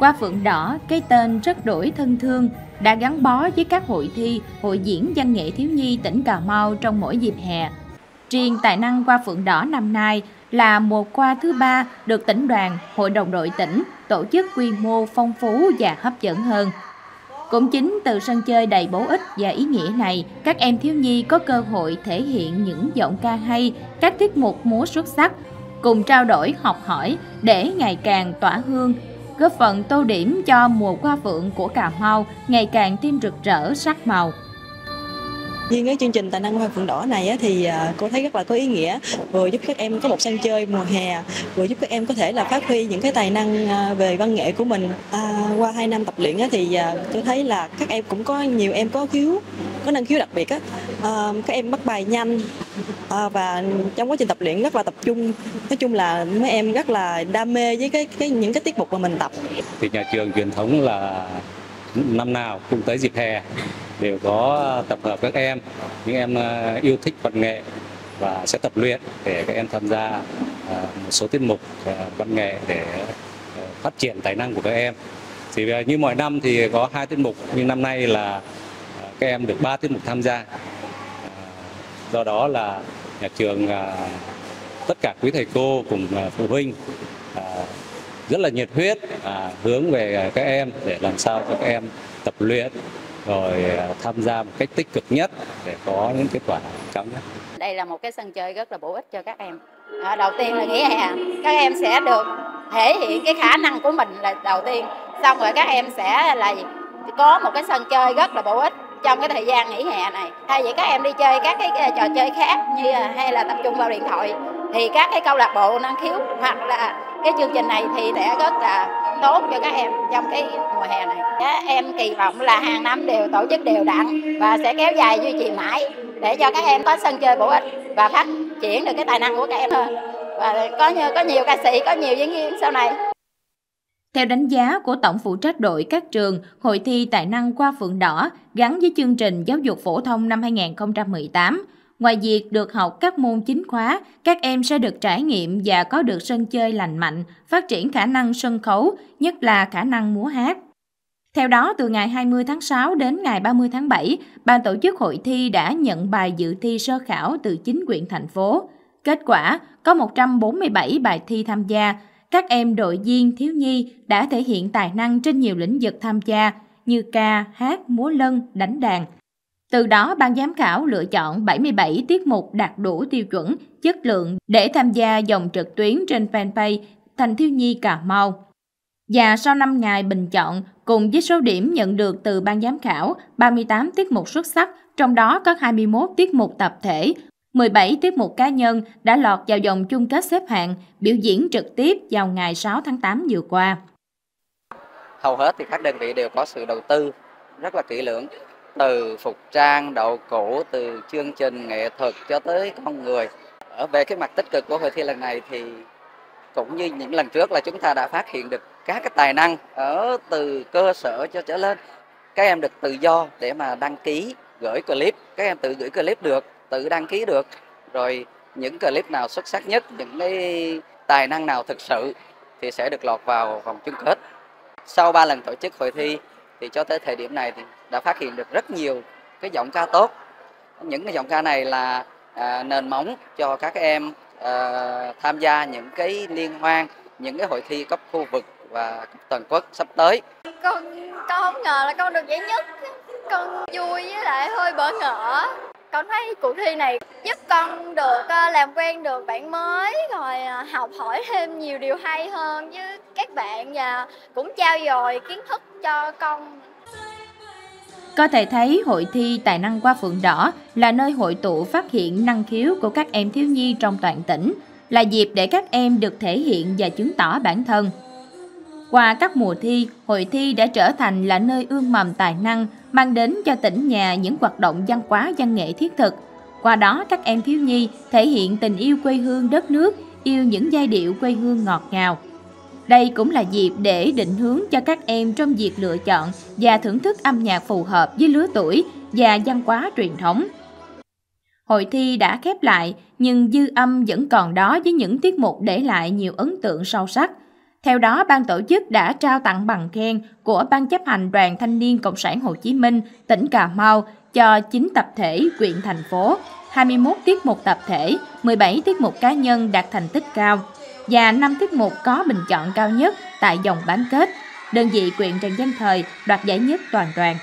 Qua Phượng Đỏ, cái tên rất đổi thân thương, đã gắn bó với các hội thi, hội diễn văn nghệ thiếu nhi tỉnh Cà Mau trong mỗi dịp hè. Riêng tài năng qua Phượng Đỏ năm nay là một qua thứ ba được tỉnh đoàn, hội đồng đội tỉnh tổ chức quy mô phong phú và hấp dẫn hơn. Cũng chính từ sân chơi đầy bổ ích và ý nghĩa này, các em thiếu nhi có cơ hội thể hiện những giọng ca hay, các tiết mục múa xuất sắc, cùng trao đổi học hỏi để ngày càng tỏa hương, góp phần tô điểm cho mùa hoa phượng của Cà Mau ngày càng thêm rực rỡ sắc màu. Riêng cái chương trình tài năng hoa phượng đỏ này thì à, cô thấy rất là có ý nghĩa, vừa giúp các em có một sân chơi mùa hè, vừa giúp các em có thể là phát huy những cái tài năng à, về văn nghệ của mình. À, qua 2 năm tập luyện thì à, tôi thấy là các em cũng có nhiều em có khiếu, có năng khiếu đặc biệt á, à, các em bắt bài nhanh à, và trong quá trình tập luyện rất là tập trung. Nói chung là mấy em rất là đam mê với cái, cái những cái tiết mục mà mình tập. Thì nhà trường truyền thống là năm nào cũng tới dịp hè đều có tập hợp các em những em à, yêu thích văn nghệ và sẽ tập luyện để các em tham gia à, một số tiết mục à, văn nghệ để phát triển tài năng của các em thì như mọi năm thì có hai tiết mục nhưng năm nay là các em được ba tiết mục tham gia do đó là nhà trường à, tất cả quý thầy cô cùng à, phụ huynh à, rất là nhiệt huyết hướng về các em để làm sao cho các em tập luyện rồi à, tham gia một cách tích cực nhất để có những kết quả cao nhất. Đây là một cái sân chơi rất là bổ ích cho các em. À, đầu tiên là nghỉ hè, các em sẽ được thể hiện cái khả năng của mình là đầu tiên. Xong rồi các em sẽ là có một cái sân chơi rất là bổ ích trong cái thời gian nghỉ hè này. hay vậy các em đi chơi các cái, cái trò chơi khác như hay là tập trung vào điện thoại thì các cái câu lạc bộ năng khiếu hoặc là cái chương trình này thì sẽ rất là tốt cho các em trong cái mùa hè này. Em kỳ vọng là hàng năm đều tổ chức đều đặn và sẽ kéo dài duy trì mãi để cho các em có sân chơi bổ ích và phát triển được cái tài năng của các em hơn. Và có có nhiều ca sĩ, có nhiều diễn viên sau này. Theo đánh giá của Tổng phụ trách đội các trường, hội thi tài năng qua Phượng Đỏ gắn với chương trình giáo dục phổ thông năm 2018, Ngoài việc được học các môn chính khóa, các em sẽ được trải nghiệm và có được sân chơi lành mạnh, phát triển khả năng sân khấu, nhất là khả năng múa hát. Theo đó, từ ngày 20 tháng 6 đến ngày 30 tháng 7, ban tổ chức hội thi đã nhận bài dự thi sơ khảo từ chính quyền thành phố. Kết quả, có 147 bài thi tham gia. Các em đội viên thiếu nhi đã thể hiện tài năng trên nhiều lĩnh vực tham gia như ca, hát, múa lân, đánh đàn – từ đó, ban giám khảo lựa chọn 77 tiết mục đạt đủ tiêu chuẩn, chất lượng để tham gia dòng trực tuyến trên fanpage Thành Thiếu Nhi Cà Mau. Và sau 5 ngày bình chọn, cùng với số điểm nhận được từ ban giám khảo, 38 tiết mục xuất sắc, trong đó có 21 tiết mục tập thể, 17 tiết mục cá nhân đã lọt vào vòng chung kết xếp hạng, biểu diễn trực tiếp vào ngày 6 tháng 8 vừa qua. Hầu hết thì các đơn vị đều có sự đầu tư rất là kỹ lưỡng từ phục trang đậu cũ từ chương trình nghệ thuật cho tới con người. Ở về cái mặt tích cực của hội thi lần này thì cũng như những lần trước là chúng ta đã phát hiện được các cái tài năng ở từ cơ sở cho trở lên. Các em được tự do để mà đăng ký gửi clip. Các em tự gửi clip được tự đăng ký được. Rồi những clip nào xuất sắc nhất những cái tài năng nào thực sự thì sẽ được lọt vào vòng chung kết. Sau 3 lần tổ chức hội thi thì cho tới thời điểm này thì đã phát hiện được rất nhiều cái giọng ca tốt. Những cái giọng ca này là à, nền móng cho các em à, tham gia những cái liên hoan những cái hội thi cấp khu vực và cấp toàn quốc sắp tới. Con con không ngờ là con được giải nhất. Con vui với lại hơi bỡ ngỡ con thấy cuộc thi này giúp con được ờ, làm quen được bạn mới rồi ờ, học hỏi thêm nhiều điều hay hơn với các bạn và cũng trao dồi kiến thức cho con có thể thấy hội thi Tài năng qua Phượng Đỏ là nơi hội tụ phát hiện năng khiếu của các em thiếu nhi trong toàn tỉnh, là dịp để các em được thể hiện và chứng tỏ bản thân. Qua các mùa thi, hội thi đã trở thành là nơi ương mầm tài năng, mang đến cho tỉnh nhà những hoạt động văn hóa văn nghệ thiết thực. Qua đó, các em thiếu nhi thể hiện tình yêu quê hương đất nước, yêu những giai điệu quê hương ngọt ngào. Đây cũng là dịp để định hướng cho các em trong việc lựa chọn và thưởng thức âm nhạc phù hợp với lứa tuổi và văn hóa truyền thống. Hội thi đã khép lại, nhưng dư âm vẫn còn đó với những tiết mục để lại nhiều ấn tượng sâu sắc. Theo đó, ban tổ chức đã trao tặng bằng khen của Ban chấp hành Đoàn Thanh niên Cộng sản Hồ Chí Minh tỉnh Cà Mau cho 9 tập thể quyện thành phố, 21 tiết mục tập thể, 17 tiết mục cá nhân đạt thành tích cao và 5 tiết mục có bình chọn cao nhất tại dòng bán kết. Đơn vị quyện Trần Văn Thời đoạt giải nhất toàn đoàn.